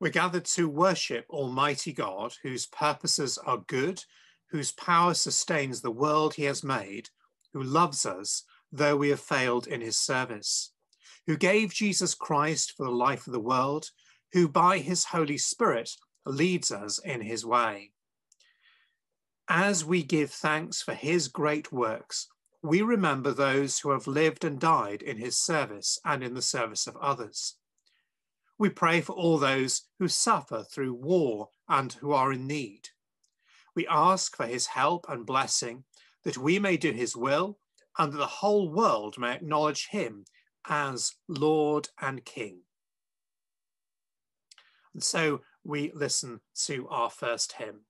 We're gathered to worship Almighty God, whose purposes are good, whose power sustains the world he has made, who loves us, though we have failed in his service, who gave Jesus Christ for the life of the world, who by his Holy Spirit leads us in his way. As we give thanks for his great works, we remember those who have lived and died in his service and in the service of others. We pray for all those who suffer through war and who are in need. We ask for his help and blessing that we may do his will and that the whole world may acknowledge him as Lord and King. And so we listen to our first hymn.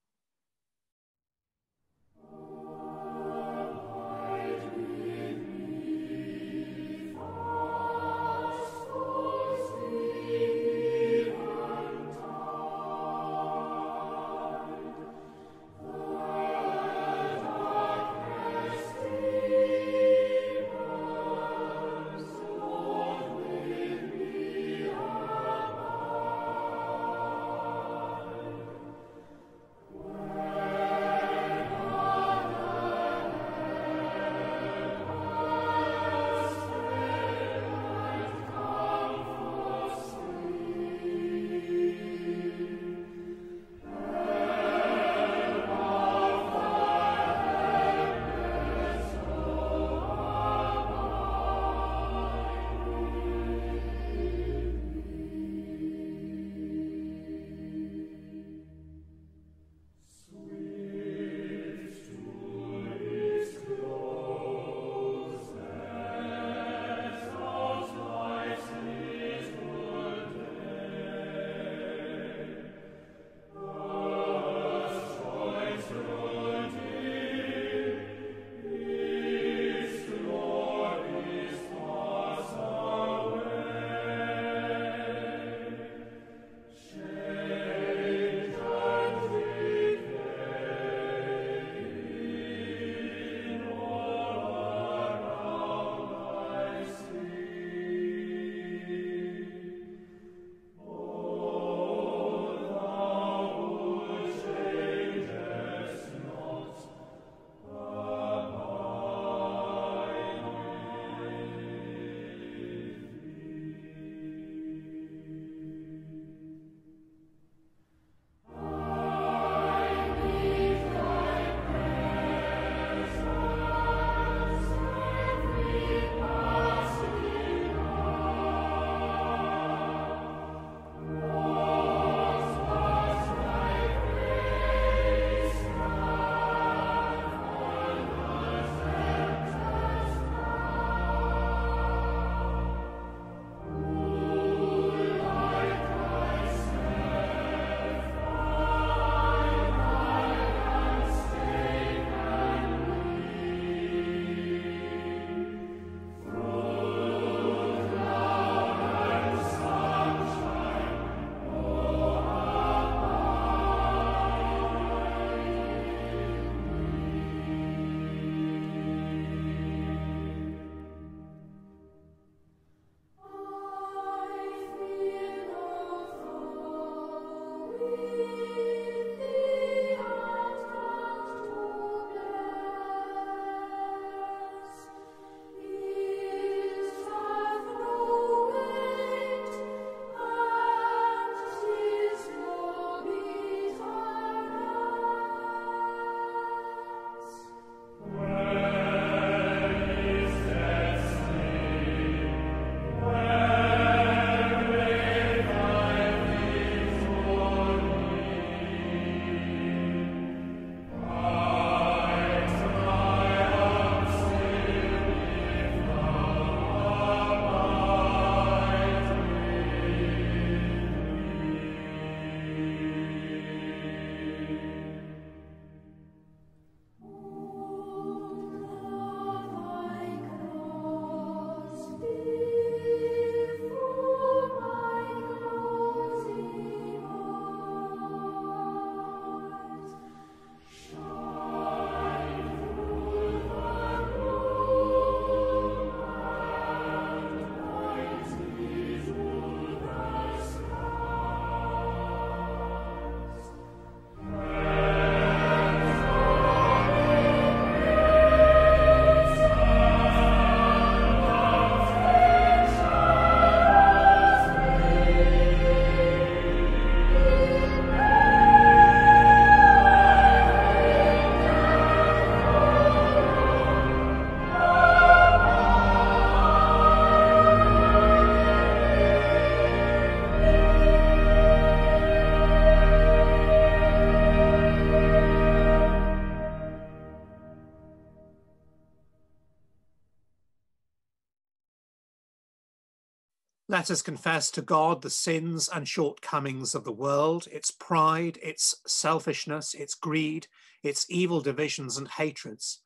Let us confess to God the sins and shortcomings of the world, its pride, its selfishness, its greed, its evil divisions and hatreds.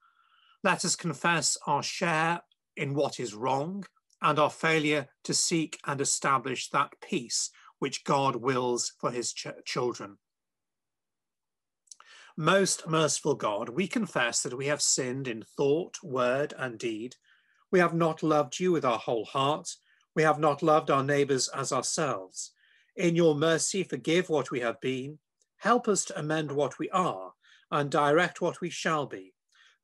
Let us confess our share in what is wrong and our failure to seek and establish that peace which God wills for his ch children. Most merciful God, we confess that we have sinned in thought, word, and deed. We have not loved you with our whole heart we have not loved our neighbours as ourselves. In your mercy, forgive what we have been. Help us to amend what we are and direct what we shall be,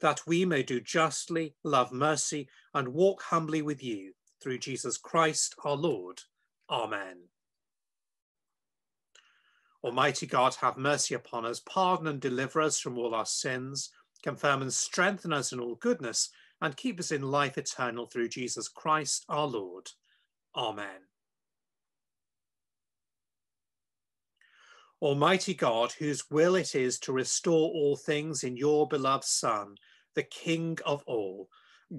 that we may do justly, love mercy, and walk humbly with you through Jesus Christ our Lord. Amen. Almighty God, have mercy upon us, pardon and deliver us from all our sins, confirm and strengthen us in all goodness, and keep us in life eternal through Jesus Christ our Lord. Amen. Almighty God, whose will it is to restore all things in your beloved Son, the King of all,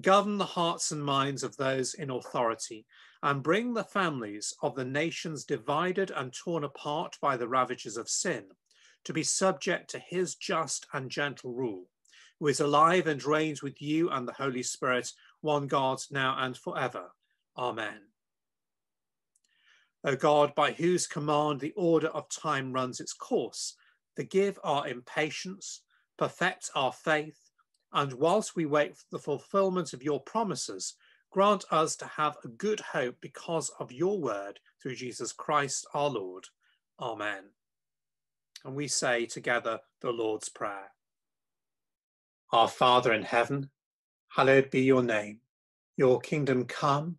govern the hearts and minds of those in authority, and bring the families of the nations divided and torn apart by the ravages of sin to be subject to his just and gentle rule, who is alive and reigns with you and the Holy Spirit, one God, now and forever. Amen. O God, by whose command the order of time runs its course, forgive our impatience, perfect our faith, and whilst we wait for the fulfillment of your promises, grant us to have a good hope because of your word through Jesus Christ our Lord. Amen. And we say together the Lord's Prayer. Our Father in heaven, hallowed be your name. Your kingdom come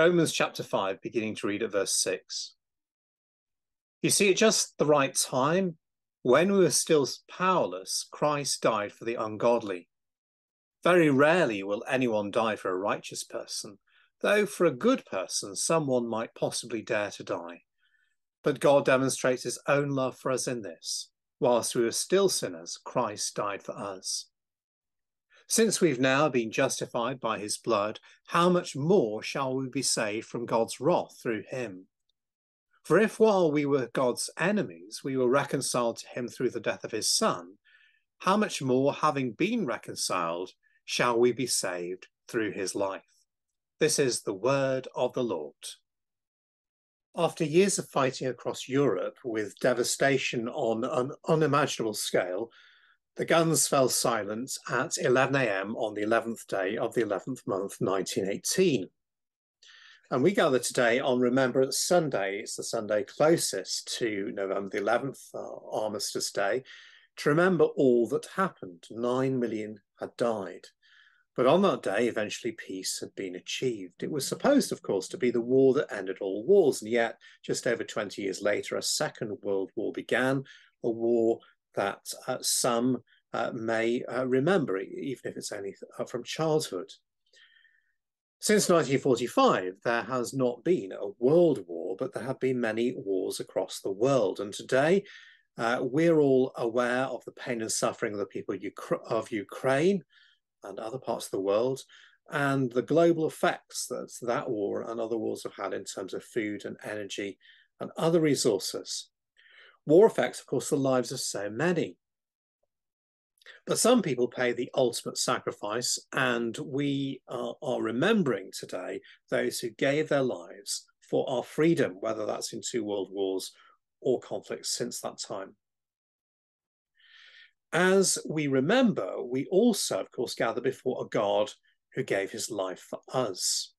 Romans chapter 5, beginning to read at verse 6. You see, at just the right time, when we were still powerless, Christ died for the ungodly. Very rarely will anyone die for a righteous person, though for a good person, someone might possibly dare to die. But God demonstrates his own love for us in this. Whilst we were still sinners, Christ died for us. Since we've now been justified by his blood, how much more shall we be saved from God's wrath through him? For if while we were God's enemies, we were reconciled to him through the death of his Son, how much more, having been reconciled, shall we be saved through his life? This is the word of the Lord. After years of fighting across Europe with devastation on an unimaginable scale, the guns fell silent at 11 a.m. on the 11th day of the 11th month, 1918. And we gather today on Remembrance Sunday. It's the Sunday closest to November the 11th, uh, Armistice Day, to remember all that happened. Nine million had died. But on that day, eventually peace had been achieved. It was supposed, of course, to be the war that ended all wars. And yet, just over 20 years later, a second world war began, a war that uh, some uh, may uh, remember, even if it's only uh, from childhood. Since 1945, there has not been a world war, but there have been many wars across the world. And today, uh, we're all aware of the pain and suffering of the people of Ukraine and other parts of the world, and the global effects that that war and other wars have had in terms of food and energy and other resources. War affects, of course, the lives of so many. But some people pay the ultimate sacrifice, and we are, are, remembering today those who gave their lives for our freedom, whether that's in two world wars or conflicts since that time. As we remember, we also, of course, gather before a God who gave his life for us.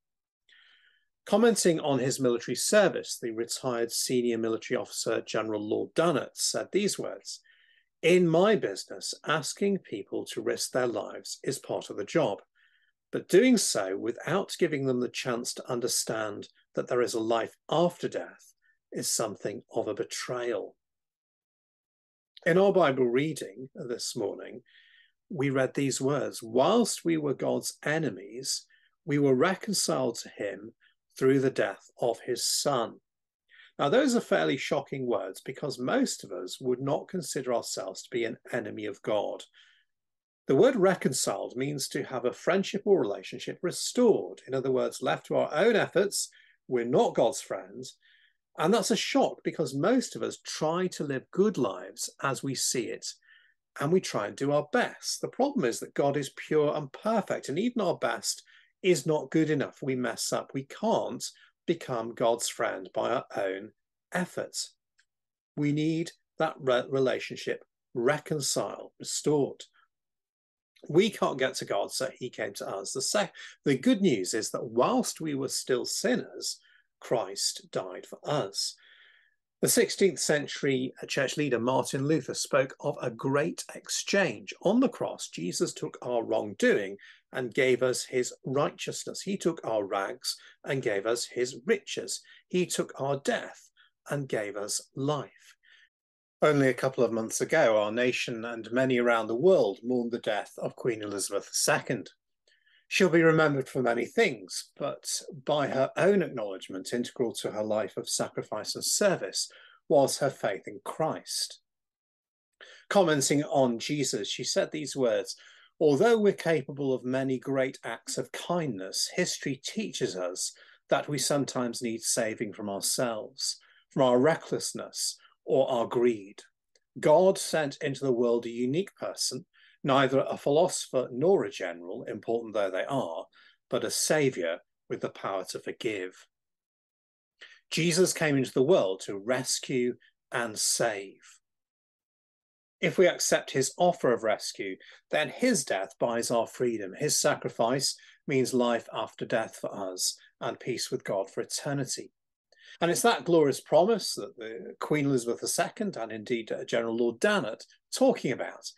Commenting on his military service, the retired senior military officer General Lord Dannatt said these words in my business, asking people to risk their lives is part of the job, but doing so without giving them the chance to understand that there is a life after death is something of a betrayal. In our Bible reading this morning, we read these words Whilst we were God's enemies, we were reconciled to him through the death of his Son. Now, those are fairly shocking words because most of us would not consider ourselves to be an enemy of God. The word reconciled means to have a friendship or relationship restored. In other words, left to our own efforts, we're not God's friends. And that's a shock because most of us try to live good lives as we see it, and we try and do our best. The problem is that God is pure and perfect, and even our best is not good enough. We mess up. We can't become God's friend by our own efforts. We need that re- relationship reconciled, restored. We can't get to God, so he came to us. The, sec- the good news is that whilst we were still sinners, Christ died for us. The 16th century uh, church leader Martin Luther spoke of a great exchange. On the cross, Jesus took our wrongdoing and gave us his righteousness. He took our rags and gave us his riches. He took our death and gave us life. Only a couple of months ago, our nation and many around the world mourned the death of Queen Elizabeth II. She'll be remembered for many things, but by her own acknowledgement, integral to her life of sacrifice and service was her faith in Christ. Commenting on Jesus, she said these words Although we're capable of many great acts of kindness, history teaches us that we sometimes need saving from ourselves, from our recklessness or our greed. God sent into the world a unique person neither a philosopher nor a general, important though they are, but a saviour with the power to forgive. Jesus came into the world to rescue and save. If we accept his offer of rescue, then his death buys our freedom. His sacrifice means life after death for us and peace with God for eternity. And it's that glorious promise that the Queen Elizabeth II and indeed uh, General Lord Dannatt talking about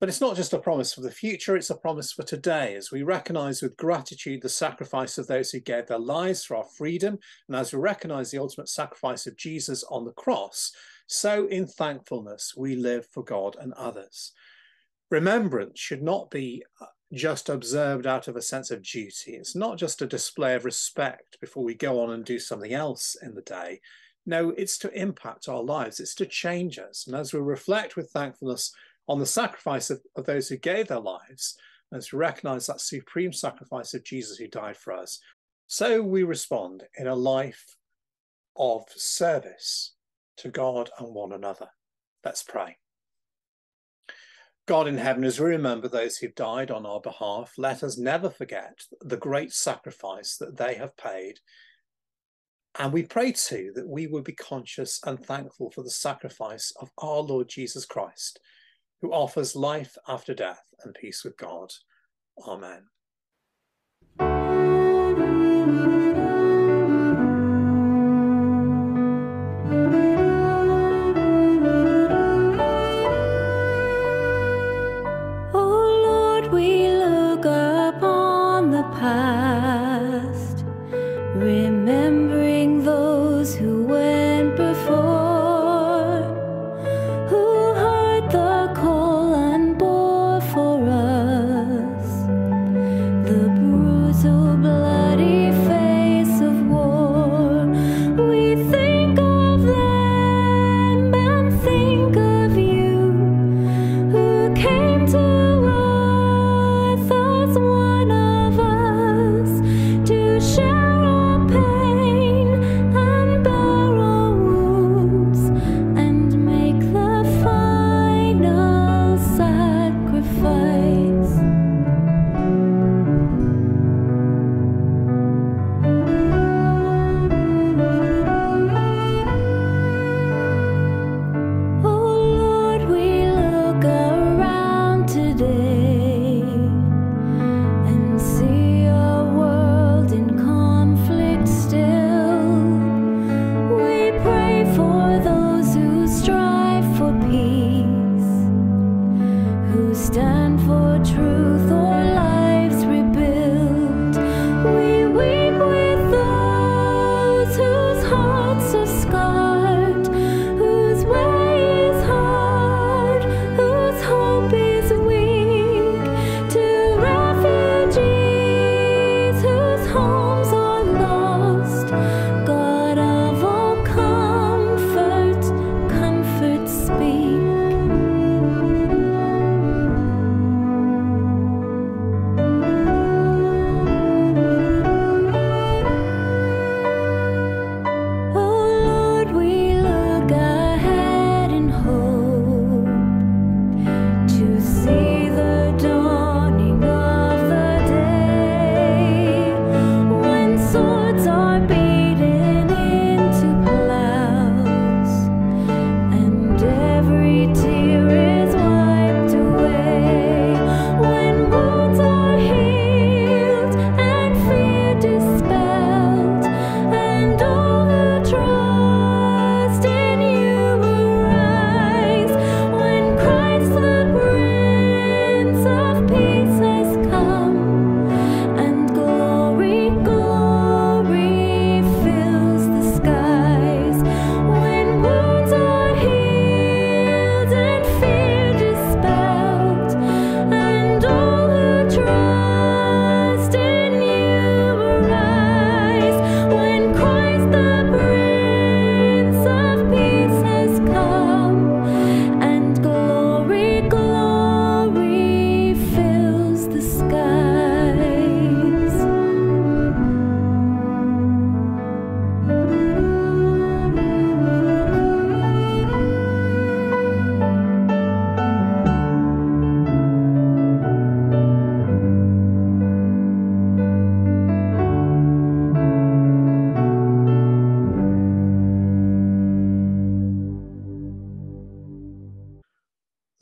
but it's not just a promise for the future, it's a promise for today as we recognize with gratitude the sacrifice of those who gave their lives for our freedom. And as we recognize the ultimate sacrifice of Jesus on the cross, so in thankfulness we live for God and others. Remembrance should not be uh, just observed out of a sense of duty. It's not just a display of respect before we go on and do something else in the day. No, it's to impact our lives, it's to change us. And as we reflect with thankfulness on the sacrifice of, of those who gave their lives, as we recognize that supreme sacrifice of Jesus who died for us, so we respond in a life of service to God and one another. Let's pray. God in heaven, as we remember those who've died on our behalf, let us never forget the great sacrifice that they have paid. And we pray too that we will be conscious and thankful for the sacrifice of our Lord Jesus Christ, who offers life after death and peace with God. Amen. Remember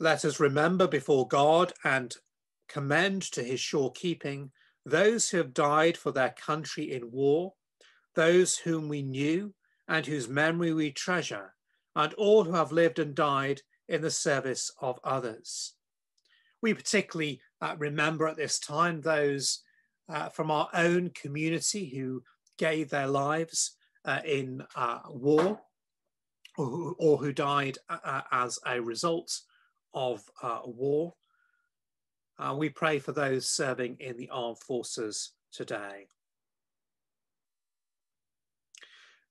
Let us remember before God and commend to his sure keeping those who have died for their country in war, those whom we knew and whose memory we treasure, and all who have lived and died in the service of others. We particularly uh, remember at this time those uh, from our own community who gave their lives uh, in uh, war or, or, who died uh, as a result of uh, war. Uh, we pray for those serving in the armed forces today.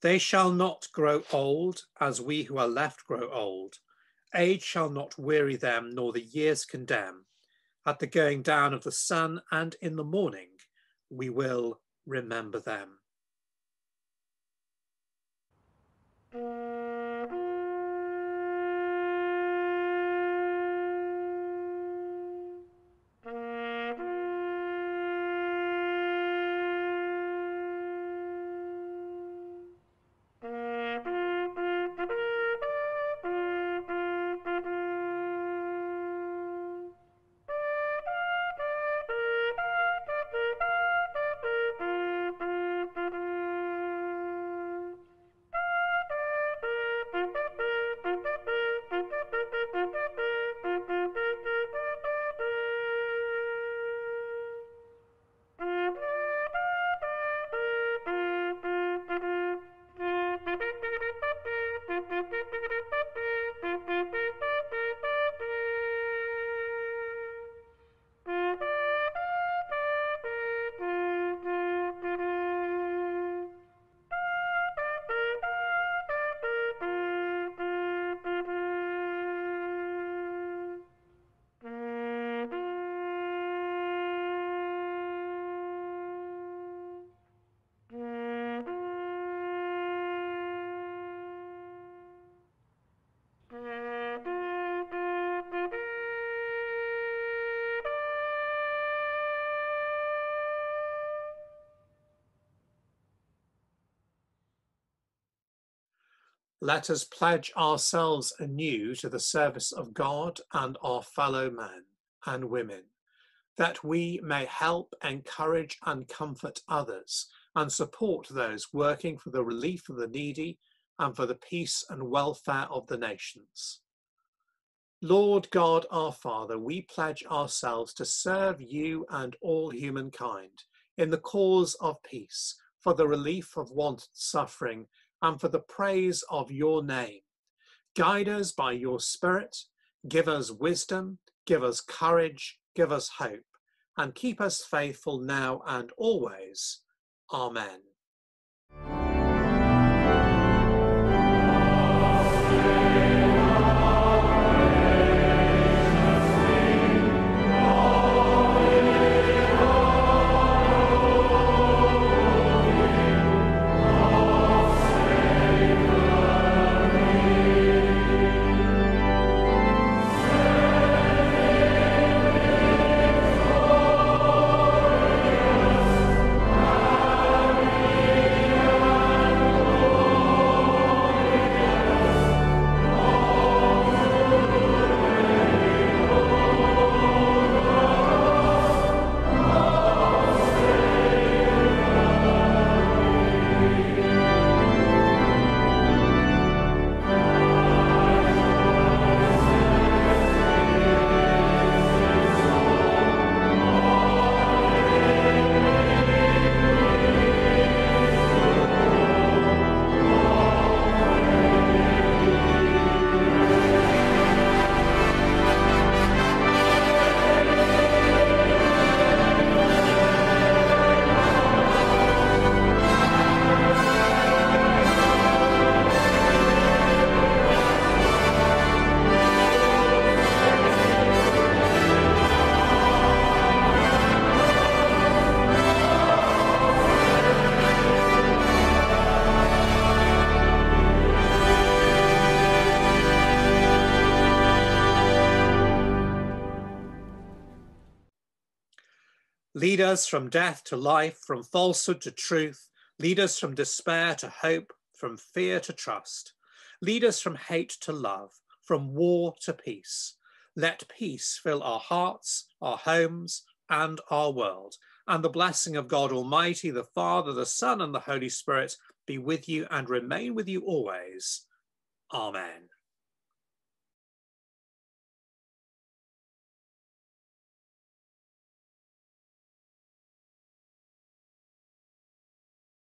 They shall not grow old as we who are left grow old. Age shall not weary them, nor the years condemn. At the going down of the sun and in the morning, we will remember them. Let us pledge ourselves anew to the service of God and our fellow men and women, that we may help, encourage, and comfort others and support those working for the relief of the needy and for the peace and welfare of the nations. Lord God our Father, we pledge ourselves to serve you and all humankind in the cause of peace, for the relief of want and suffering, and for the praise of your name. Guide us by your Spirit, give us wisdom, give us courage, give us hope, and keep us faithful now and always. Amen. Lead us from death to life, from falsehood to truth. Lead us from despair to hope, from fear to trust. Lead us from hate to love, from war to peace. Let peace fill our hearts, our homes, and our world. And the blessing of God Almighty, the Father, the Son, and the Holy Spirit be with you and remain with you always. Amen.